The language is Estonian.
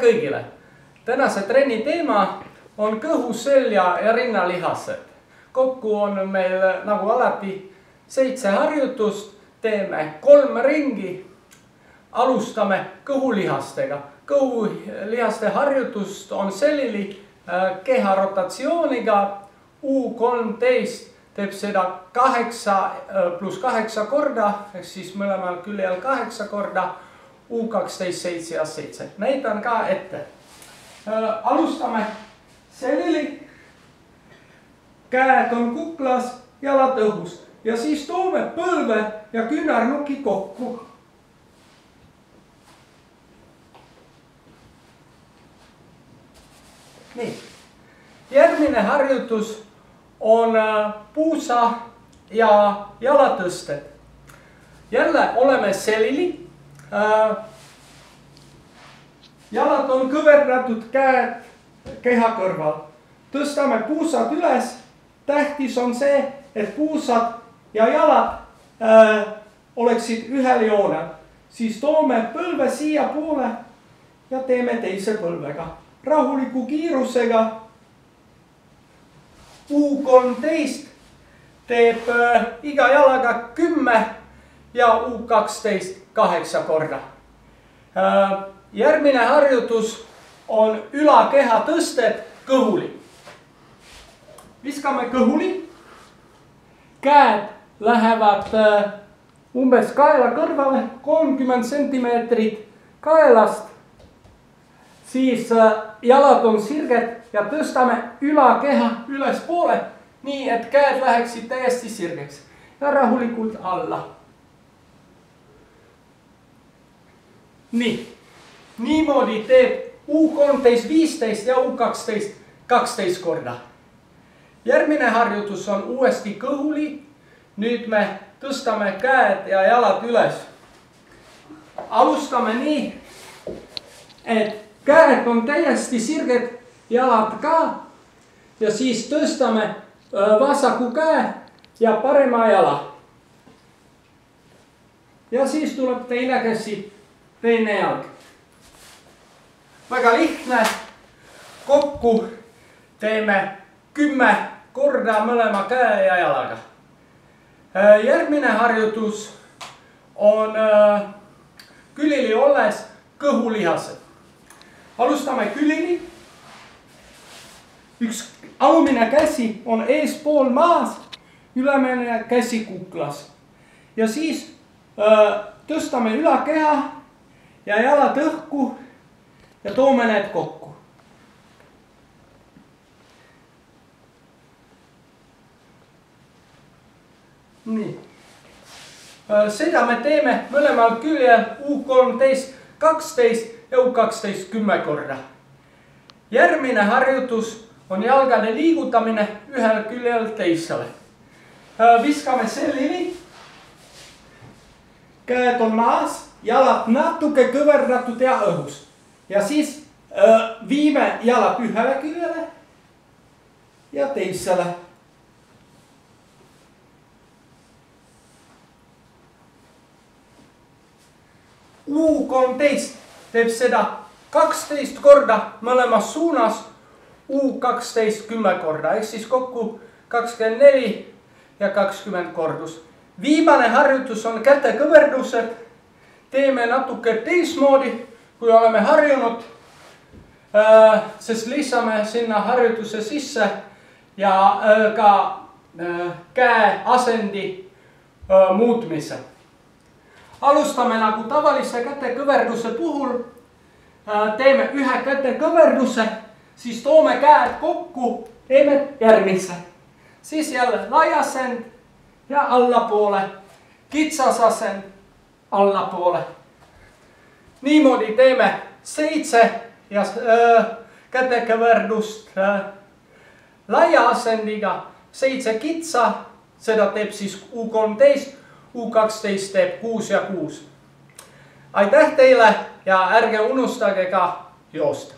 kõigile! tänase trenni teema on kõhu, selja ja rinnalihased. kokku on meil nagu alati seitse harjutust, teeme kolm ringi. alustame kõhulihastega. kõhulihaste harjutust on selline keha rotatsiooniga. U kolmteist teeb seda kaheksa pluss kaheksa korda ehk siis mõlemal küljel kaheksa korda U kaksteist, seitse ja seitse, näitan ka ette. alustame selili. käed on kuklas, jalad õhus ja siis toome põlve ja küünarnuki kokku. nii, järgmine harjutus on puusa ja jalatõsted. jälle oleme selili jalad on kõverdatud, käed keha kõrval. tõstame puusad üles. tähtis on see, et puusad ja jalad äh, oleksid ühel joonel. siis toome põlve siiapoole ja teeme teise põlvega rahuliku kiirusega. U kolmteist teeb äh, iga jalaga kümme ja U kaksteist kaheksa korda. Äh, järgmine harjutus on ülakeha tõsted kõhuli. viskame kõhuli. käed lähevad äh, umbes kaela kõrvale, kolmkümmend sentimeetrit kaelast. siis äh, jalad on sirged ja tõstame ülakeha ülespoole, nii et käed läheksid täiesti sirgeks ja rahulikult alla nii, niimoodi teeb U kolmteist, viisteist ja U kaksteist, kaksteist korda. järgmine harjutus on uuesti kõhuli. nüüd me tõstame käed ja jalad üles. alustame nii, et käed on täiesti sirged, jalad ka. ja siis tõstame vasaku käe ja parema jala. ja siis tuleb teine käsi teine jalg. väga lihtne. kokku teeme kümme korda mõlema käe ja jalaga. Äh, järgmine harjutus on äh, külili olles kõhulihased. alustame külili. üks alumine käsi on eespool maas, ülemine käsi kuklas ja siis öö, äh, tõstame ülakeha ja jalad õhku ja toome need kokku. nii, äh, seda me teeme mõlemal küljel U kolmteist, kaksteist ja U kaksteist kümme korda. järgmine harjutus on jalgade liigutamine ühel küljel teisele. Äh, viskame selili. Käed on maas jalad natuke kõverdatud ja õhus. ja siis öö, viime jalad ühele küljele ja teisele. U kolmteist teeb seda kaksteist korda mõlemas suunas. U kaksteist kümme korda ehk siis kokku kakskümmend neli ja kakskümmend kordus. Viimane harjutus on kätekõverdused teeme natuke teistmoodi, kui oleme harjunud. Äh, sest lisame sinna harjutuse sisse ja äh, ka äh, käe asendi muutmise. alustame nagu tavalise kätekõverduse puhul. teeme ühe kätekõverduse, siis toome käed kokku, teeme järgmise. siis jälle laiasend ja allapoole, kitsas asend allapoole. niimoodi teeme seitse ja äh, kätekõverdust äh, laia asendiga, seitse kitsa, seda teeb siis U kolmteist, U kaksteist teeb kuus ja kuus. aitäh teile ja ärge unustage ka joosta.